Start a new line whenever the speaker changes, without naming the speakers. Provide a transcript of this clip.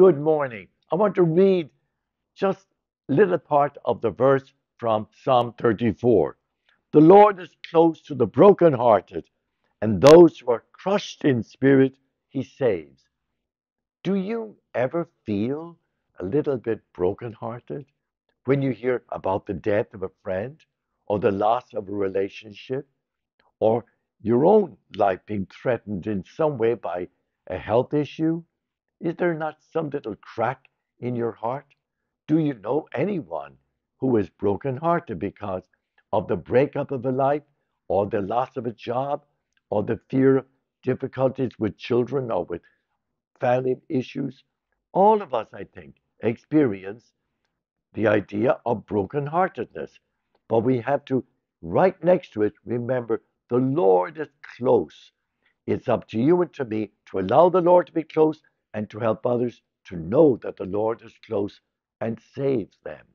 good morning. I want to read just a little part of the verse from Psalm 34. The Lord is close to the brokenhearted, and those who are crushed in spirit, he saves. Do you ever feel a little bit brokenhearted when you hear about the death of a friend or the loss of a relationship or your own life being threatened in some way by a health issue? Is there not some little crack in your heart? Do you know anyone who is brokenhearted because of the breakup of a life or the loss of a job or the fear of difficulties with children or with family issues? All of us, I think, experience the idea of brokenheartedness. But we have to, right next to it, remember the Lord is close. It's up to you and to me to allow the Lord to be close and to help others to know that the Lord is close and saves them.